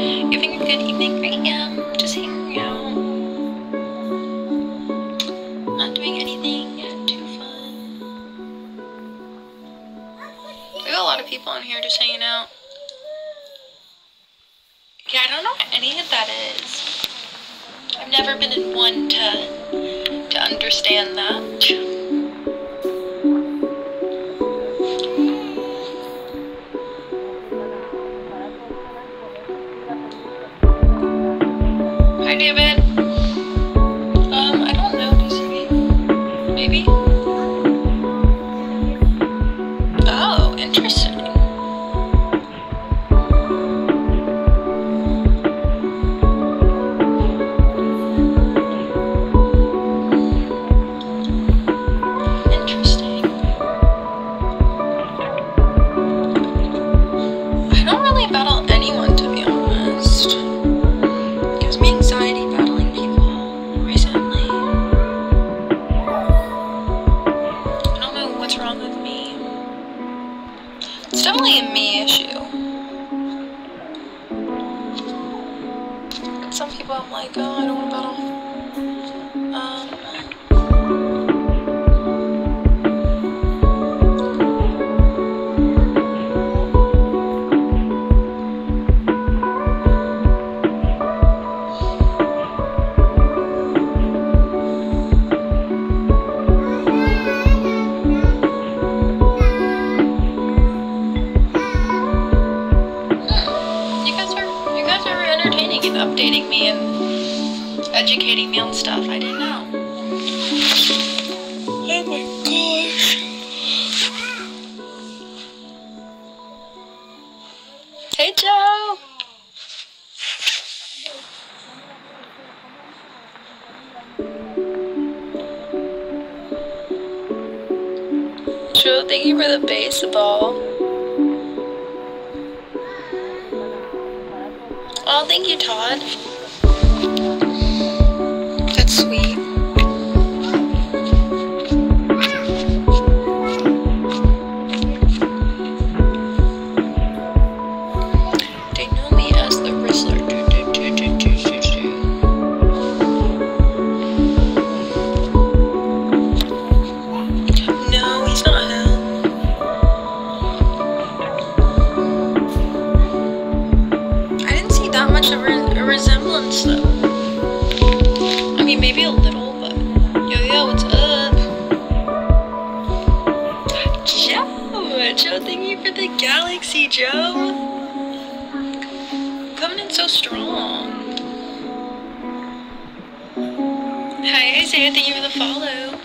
Having a good evening? I am. Just hanging out. Not doing anything too fun. We got a lot of people in here just hanging out. Yeah, I don't know what any of that is. I've never been in one to to understand that. David. Um, Some people I'm like, oh, I don't want to battle. Um, and updating me and educating me on stuff I didn't know. Oh my gosh. Hey Joe. Joe, thank you for the baseball. Oh, thank you, Todd. That's sweet. Resemblance though. I mean, maybe a little, but yo yo, what's up? Joe, Joe, thank you for the galaxy, Joe. Coming in so strong. Hi Isaiah, thank you for the follow.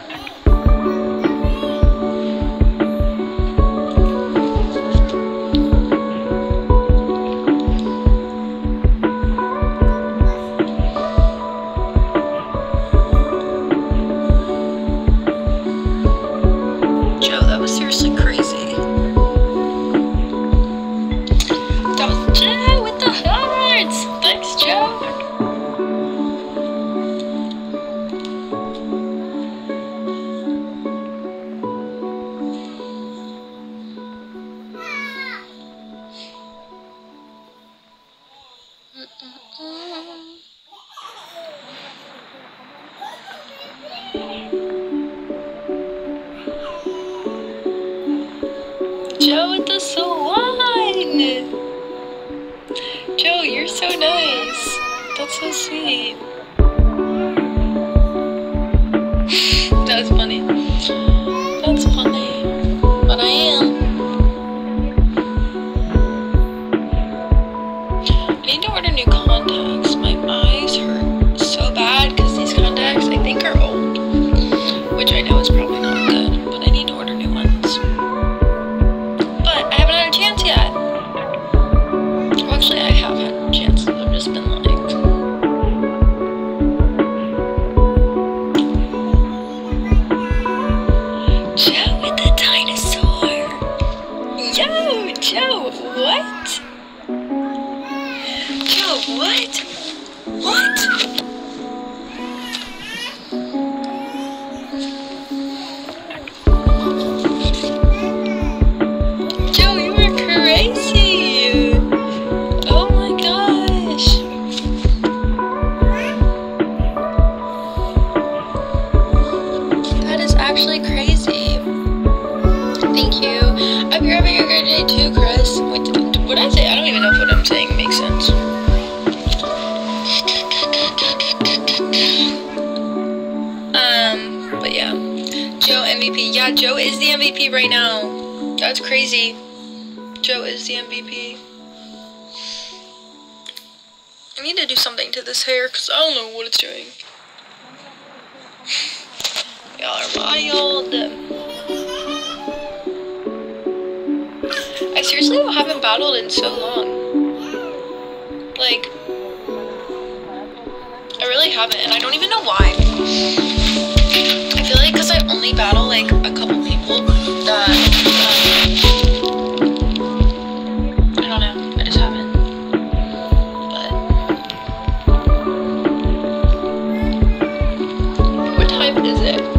So sweet. MVP. Yeah, Joe is the MVP right now. That's crazy. Joe is the MVP. I need to do something to this hair because I don't know what it's doing. Y'all are wild. I seriously haven't battled in so long. Like, I really haven't, and I don't even know why. Like a couple people that. Um, I don't know. I just haven't. But. What is it?